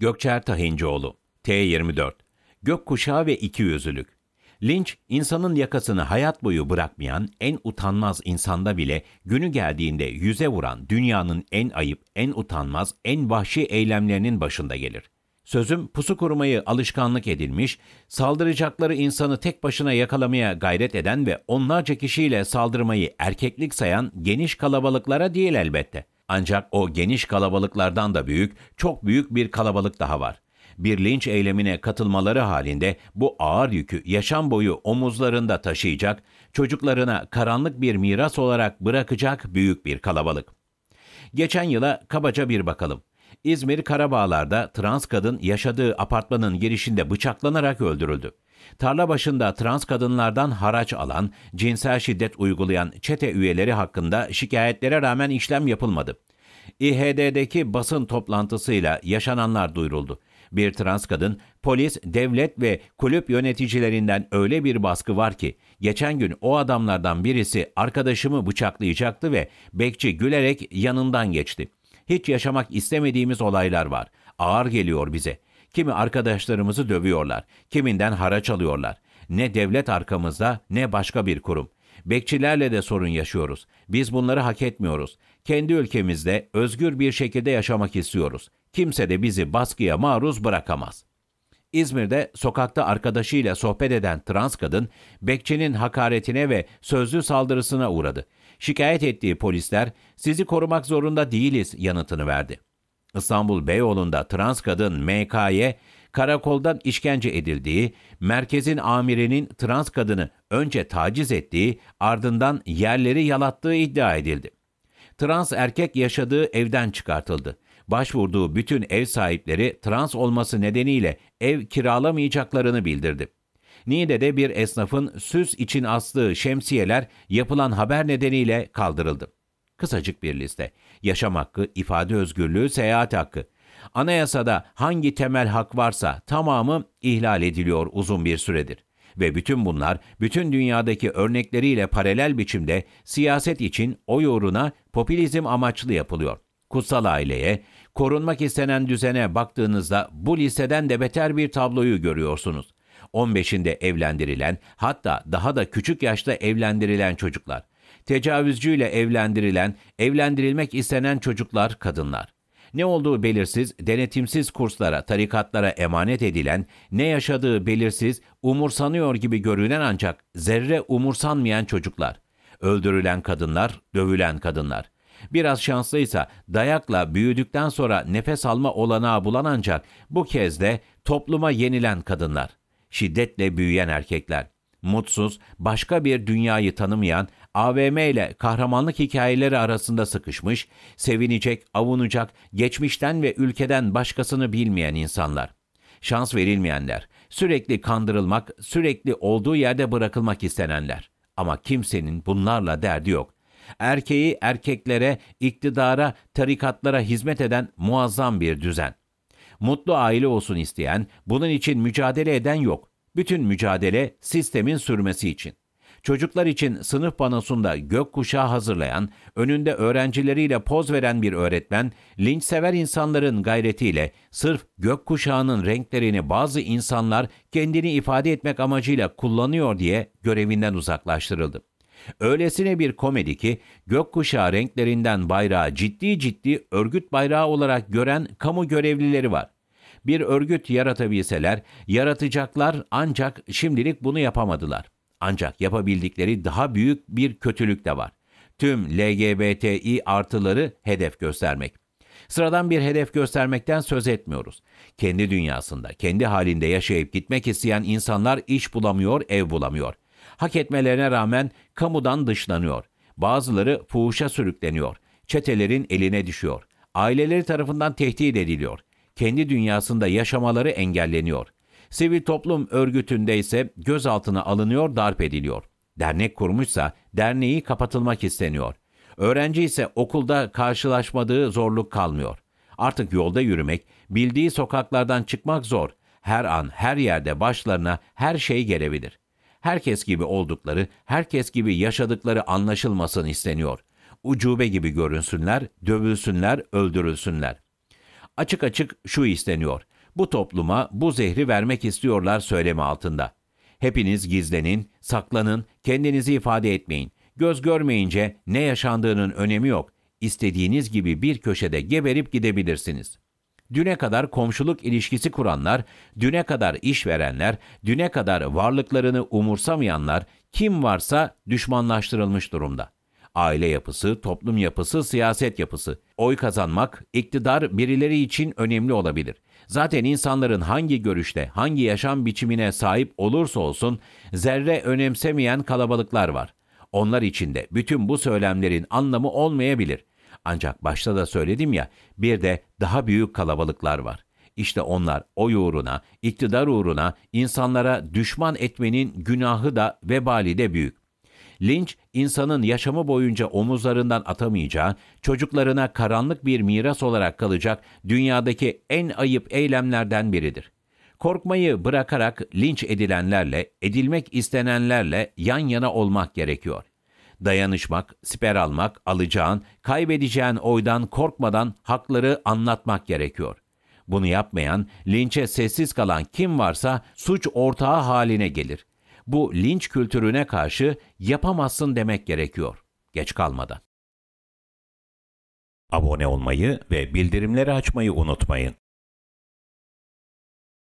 Gökçer Tahincioğlu, T24, Gökkuşağı ve İkiyüzlülük. Linç, insanın yakasını hayat boyu bırakmayan, en utanmaz insanda bile günü geldiğinde yüze vuran dünyanın en ayıp, en utanmaz, en vahşi eylemlerinin başında gelir. Sözüm pusu kurmayı alışkanlık edilmiş, saldıracakları insanı tek başına yakalamaya gayret eden ve onlarca kişiyle saldırmayı erkeklik sayan geniş kalabalıklara değil elbette. Ancak o geniş kalabalıklardan da büyük, çok büyük bir kalabalık daha var. Bir linç eylemine katılmaları halinde bu ağır yükü yaşam boyu omuzlarında taşıyacak, çocuklarına karanlık bir miras olarak bırakacak büyük bir kalabalık. Geçen yıla kabaca bir bakalım. İzmir Karabağlar'da trans kadın yaşadığı apartmanın girişinde bıçaklanarak öldürüldü. Tarla başında trans kadınlardan haraç alan, cinsel şiddet uygulayan çete üyeleri hakkında şikayetlere rağmen işlem yapılmadı. İHD'deki basın toplantısıyla yaşananlar duyuruldu. Bir trans kadın, polis, devlet ve kulüp yöneticilerinden öyle bir baskı var ki, geçen gün o adamlardan birisi arkadaşımı bıçaklayacaktı ve bekçi gülerek yanından geçti. Hiç yaşamak istemediğimiz olaylar var. Ağır geliyor bize. Kimi arkadaşlarımızı dövüyorlar, kiminden haraç alıyorlar. Ne devlet arkamızda ne başka bir kurum. Bekçilerle de sorun yaşıyoruz. Biz bunları hak etmiyoruz. Kendi ülkemizde özgür bir şekilde yaşamak istiyoruz. Kimse de bizi baskıya maruz bırakamaz. İzmir'de sokakta arkadaşıyla sohbet eden trans kadın, bekçinin hakaretine ve sözlü saldırısına uğradı. Şikayet ettiği polisler, sizi korumak zorunda değiliz yanıtını verdi. İstanbul Beyoğlu'nda trans kadın MK'ye karakoldan işkence edildiği, merkezin amirinin trans kadını önce taciz ettiği, ardından yerleri yalattığı iddia edildi. Trans erkek yaşadığı evden çıkartıldı. Başvurduğu bütün ev sahipleri trans olması nedeniyle ev kiralamayacaklarını bildirdi. Niğde'de bir esnafın süs için astığı şemsiyeler yapılan haber nedeniyle kaldırıldı. Kısacık bir liste. Yaşam hakkı, ifade özgürlüğü, seyahat hakkı. Anayasada hangi temel hak varsa tamamı ihlal ediliyor uzun bir süredir. Ve bütün bunlar bütün dünyadaki örnekleriyle paralel biçimde siyaset için oy uğruna popülizm amaçlı yapılıyor. Kutsal aileye, korunmak istenen düzene baktığınızda bu listeden de beter bir tabloyu görüyorsunuz. 15'inde evlendirilen, hatta daha da küçük yaşta evlendirilen çocuklar. Tecavüzcüyle evlendirilen, evlendirilmek istenen çocuklar, kadınlar. Ne olduğu belirsiz, denetimsiz kurslara, tarikatlara emanet edilen, ne yaşadığı belirsiz, umursanıyor gibi görünen ancak zerre umursanmayan çocuklar. Öldürülen kadınlar, dövülen kadınlar. Biraz şanslıysa dayakla büyüdükten sonra nefes alma olanağı bulan ancak bu kez de topluma yenilen kadınlar. Şiddetle büyüyen erkekler. Mutsuz, başka bir dünyayı tanımayan, AVM ile kahramanlık hikayeleri arasında sıkışmış, sevinecek, avunacak, geçmişten ve ülkeden başkasını bilmeyen insanlar. Şans verilmeyenler, sürekli kandırılmak, sürekli olduğu yerde bırakılmak istenenler. Ama kimsenin bunlarla derdi yok. Erkeği erkeklere, iktidara, tarikatlara hizmet eden muazzam bir düzen. Mutlu aile olsun isteyen, bunun için mücadele eden yok. Bütün mücadele sistemin sürmesi için. Çocuklar için sınıf panosunda gökkuşağı hazırlayan, önünde öğrencileriyle poz veren bir öğretmen, linçsever insanların gayretiyle sırf gökkuşağının renklerini bazı insanlar kendini ifade etmek amacıyla kullanıyor diye görevinden uzaklaştırıldı. Öylesine bir komedi ki gökkuşağı renklerinden bayrağı ciddi ciddi örgüt bayrağı olarak gören kamu görevlileri var. Bir örgüt yaratabilseler, yaratacaklar ancak şimdilik bunu yapamadılar. Ancak yapabildikleri daha büyük bir kötülük de var. Tüm LGBTİ artıları hedef göstermek. Sıradan bir hedef göstermekten söz etmiyoruz. Kendi dünyasında, kendi halinde yaşayıp gitmek isteyen insanlar iş bulamıyor, ev bulamıyor. Hak etmelerine rağmen kamudan dışlanıyor. Bazıları fuhuşa sürükleniyor. Çetelerin eline düşüyor. Aileleri tarafından tehdit ediliyor. Kendi dünyasında yaşamaları engelleniyor. Sivil toplum örgütünde ise gözaltına alınıyor, darp ediliyor. Dernek kurmuşsa derneği kapatılmak isteniyor. Öğrenci ise okulda karşılaşmadığı zorluk kalmıyor. Artık yolda yürümek, bildiği sokaklardan çıkmak zor. Her an, her yerde başlarına her şey gelebilir. Herkes gibi oldukları, herkes gibi yaşadıkları anlaşılmasın isteniyor. Ucube gibi görünsünler, dövülsünler, öldürülsünler. Açık açık şu isteniyor. Bu topluma bu zehri vermek istiyorlar söylemi altında. Hepiniz gizlenin, saklanın, kendinizi ifade etmeyin. Göz görmeyince ne yaşandığının önemi yok. İstediğiniz gibi bir köşede geberip gidebilirsiniz. Düne kadar komşuluk ilişkisi kuranlar, düne kadar iş verenler, düne kadar varlıklarını umursamayanlar kim varsa düşmanlaştırılmış durumda. Aile yapısı, toplum yapısı, siyaset yapısı. Oy kazanmak, iktidar birileri için önemli olabilir. Zaten insanların hangi görüşte, hangi yaşam biçimine sahip olursa olsun zerre önemsemeyen kalabalıklar var. Onlar için de bütün bu söylemlerin anlamı olmayabilir. Ancak başta da söyledim ya, bir de daha büyük kalabalıklar var. İşte onlar oy uğruna, iktidar uğruna insanlara düşman etmenin günahı da vebali de büyük. Linç, insanın yaşamı boyunca omuzlarından atamayacağı, çocuklarına karanlık bir miras olarak kalacak dünyadaki en ayıp eylemlerden biridir. Korkmayı bırakarak linç edilenlerle, edilmek istenenlerle yan yana olmak gerekiyor. Dayanışmak, siper almak, alacağın, kaybedeceğin oydan korkmadan hakları anlatmak gerekiyor. Bunu yapmayan, linçe sessiz kalan kim varsa suç ortağı haline gelir. Bu linç kültürüne karşı yapamazsın demek gerekiyor. Geç kalmadan. Abone olmayı ve bildirimleri açmayı unutmayın.